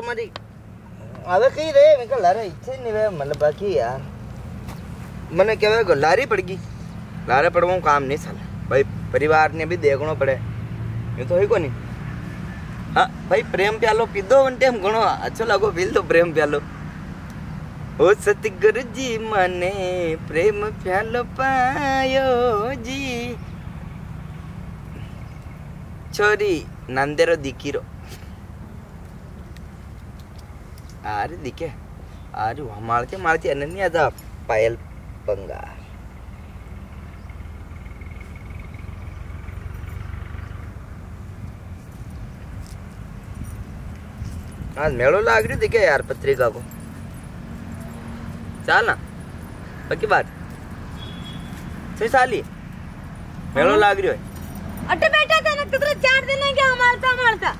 તમારી હવે કઈ રે મેં કહા લારે ઈચ્છે જ નહીં રે મતલબ બાકી યાર મને કહેવાય લારી પડ ગઈ લારે પડવાનું કામ નહીં ચાલે ભાઈ પરિવારને બી દેખણો પડે એ તો હોય કોની હા ભાઈ પ્રેમ પ્યાલો પીધો વન ટાઈમ ઘણો અચ્છો લાગો પીલ તો પ્રેમ પ્યાલો ઓ સતગુરુજી મને પ્રેમ પ્યાલો પાયો જી છોરી નાંદેરો દીકીરો अरे दिखे आरे हमारे मारती अनन्या दा पायल पंगा आज हाँ, मेलो लाग रही दिखे यार पत्रिका को। चाल ना पक्की बात। सही साली मेलो हाँ? लाग रही है अटे बेटा तने कितने चार दिन है क्या मारता मारता।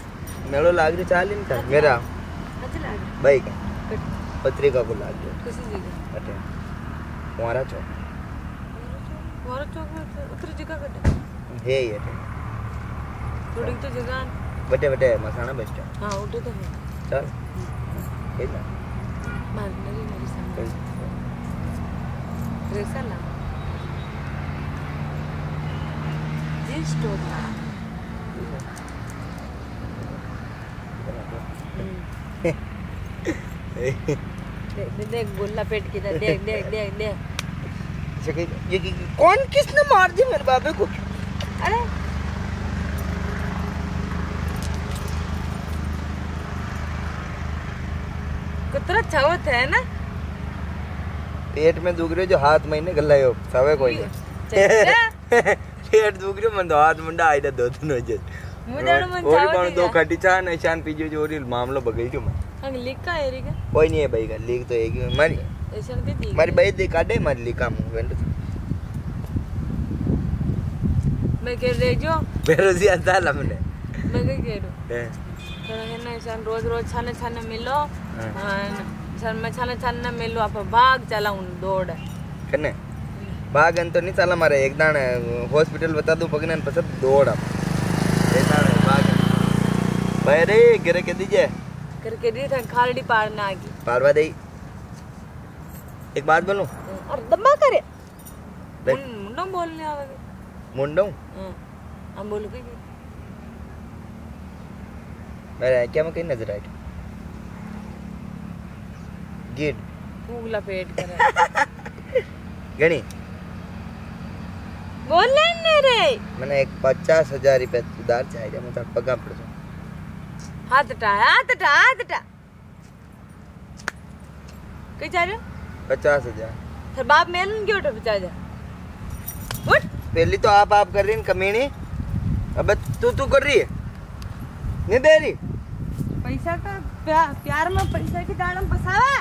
मेलो लाग रही चाली नहीं था मेरा। रहा पत्रिका को लाग रही किसी जगह? अटे। कुंवारा चौक। और चौक? में उतरी जगह कटे। है ये अटे। थोड़ी तो जगह बटे बटे मसाना बस स्टैंड हाँ उठे तो है। चल। है ना मारने की मेरी सामने। रेसा ला। जी। स्टोर देख देख गोला पेट देख देख देख देख। अच्छा, ये कौन किसने मार दी मेरे बाबे को? अरे। कुतरा छवत है ना? पेट में दुख रही जो हाथ महीने गल्ला हो सवे कोई पेट दुख रही मन तो हाथ मुंडा आइडा दो दिन हो जाए। मुदड़ मन छवत दो खटी चाय निशान पीजो जो मामला बगई क्यों मैं ಲಿಕ್ಕ ಏರಿಗೆ કોઈ નહીં ભાઈ કા લીક તો એક મારી એસન કે દી મારી ભાઈ દે કાઢે મારી લીકા હું વેન્ડ મે કે રેજો બેરોજી હતા લમને મે કે કેડો હે તો હેને સન રોજ રોજ છાને છાને મિલો સન મે છાને છાને મિલો આપ ભાગ ચલાઉં દોડ કને ભાગ અંત નહીં ચાલે મારે એક દાણે હોસ્પિટલ બતા દઉં પગને પછી દોડ આપ એક દાણે ભાગ ભાઈ રે ઘરે કે દીજે කරකෙඩි තංකාලඩි පාරනාගි पारवा दे। एक बात बोलूँ? और दम्मा करे। मुंडो बोलने आवे मुंडो? हाँ, हम बोल के मेरे क्या मैं कहीं नज़र आई गिड पूगला पेट कर। गणी। बोल ले ने रे। मैंने एक पचास हज़ार रुपये उधार चाहिए मुझे पगा पड़ जाओ हाथटा हाथटा हाथटा कई जा रहे पचास हज़ार। फिर बाप मेन क्यों उठो पचास हज़ार? उठ। पहली तो आप आप कर रही हैं कमीनी। अब तू तू कर रही है? नहीं दे रही? पैसा का प्यार में पैसा की दाड़ में फसावा